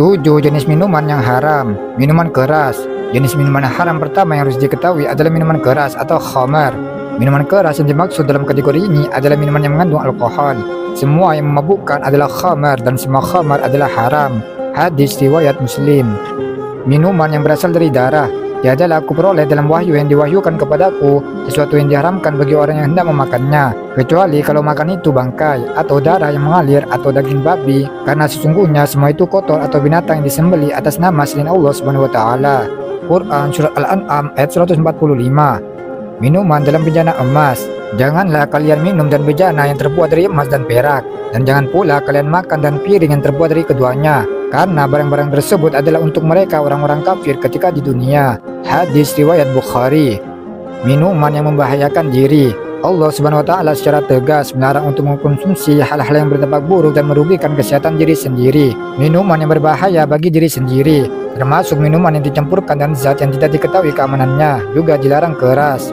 7 jenis minuman yang haram. Minuman keras. Jenis minuman haram pertama yang harus diketahui adalah minuman keras atau khamar. Minuman keras yang dimaksud dalam kategori ini adalah minuman yang mengandung alkohol. Semua yang memabukkan adalah khamar dan semua khamar adalah haram. Hadis riwayat Muslim. Minuman yang berasal dari darah. Tiadalah aku peroleh dalam wahyu yang diwahyukan kepadaku sesuatu yang diharamkan bagi orang yang hendak memakannya, kecuali kalau makan itu bangkai atau darah yang mengalir atau daging babi, karena sesungguhnya semua itu kotor atau binatang yang disembeli atas nama selain Allah Subhanahu wa taala. Quran surat Al-An'am ayat 145. Minuman dalam bejana emas. Janganlah kalian minum dan bejana yang terbuat dari emas dan perak, dan jangan pula kalian makan dan piring yang terbuat dari keduanya, karena barang-barang tersebut adalah untuk mereka orang-orang kafir ketika di dunia. Hadis riwayat Bukhari. Minuman yang membahayakan diri. Allah Subhanahu wa taala secara tegas melarang untuk mengkonsumsi hal-hal yang berdampak buruk dan merugikan kesehatan diri sendiri. Minuman yang berbahaya bagi diri sendiri, termasuk minuman yang dicampurkan dan zat yang tidak diketahui keamanannya, juga dilarang keras.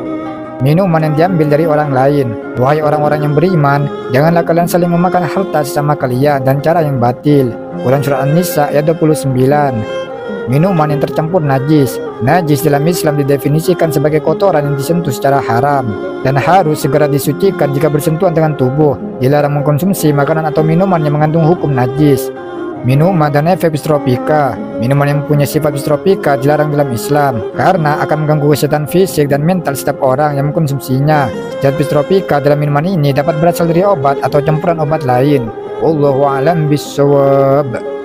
Minuman yang diambil dari orang lain. Wahai orang-orang yang beriman, janganlah kalian saling memakan harta sesama kalian dan cara yang batil. Quran Surah An-Nisa ayat 29. Minuman yang tercampur najis. Najis dalam Islam didefinisikan sebagai kotoran yang disentuh secara haram dan harus segera disucikan jika bersentuhan dengan tubuh. Dilarang mengkonsumsi makanan atau minuman yang mengandung hukum najis. Minuman dan efek psikotropika. Minuman yang punya sifat psikotropika dilarang dalam Islam karena akan mengganggu kesehatan fisik dan mental setiap orang yang mengkonsumsinya. Zat psikotropika dalam minuman ini dapat berasal dari obat atau campuran obat lain. Wallahu a'lam bishawab.